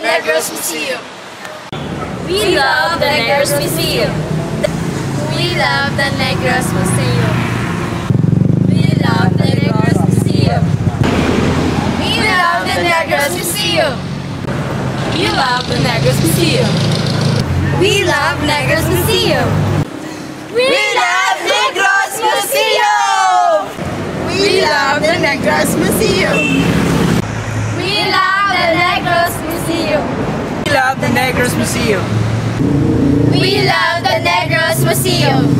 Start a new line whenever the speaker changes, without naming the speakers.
the Negros Museum.
We love the Negros Museum.
We love the Negros Museum.
We love the Negros Museum.
We love the Negros Museum.
We love the Negros Museum.
We love Negros Museum.
We love Negros Museum.
We love the Negros Museum.
We love the Negros Museum.
We love the Negros Museum.
We love the Negros Museum.